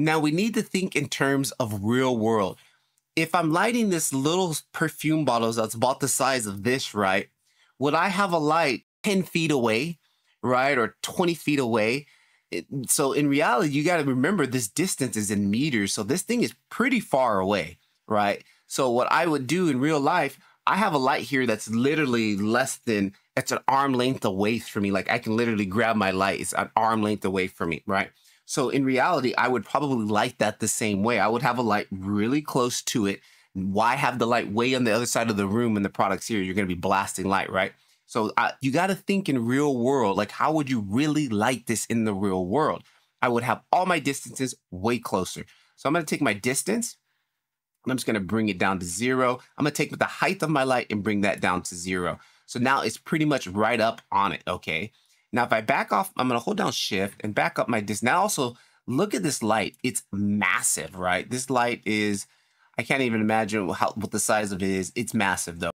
Now we need to think in terms of real world. If I'm lighting this little perfume bottle that's about the size of this, right? Would I have a light 10 feet away, right? Or 20 feet away? So in reality, you got to remember this distance is in meters. So this thing is pretty far away, right? So what I would do in real life, I have a light here that's literally less than it's an arm length away from me. Like I can literally grab my light. It's an arm length away from me, right? So in reality, I would probably light that the same way. I would have a light really close to it. Why have the light way on the other side of the room and the product's here? You're going to be blasting light, right? So uh, you got to think in real world, like how would you really light this in the real world? I would have all my distances way closer. So I'm going to take my distance. I'm just going to bring it down to zero. I'm going to take the height of my light and bring that down to zero. So now it's pretty much right up on it, okay? Now, if I back off, I'm going to hold down shift and back up my disk. Now also, look at this light. It's massive, right? This light is, I can't even imagine how, what the size of it is. It's massive though.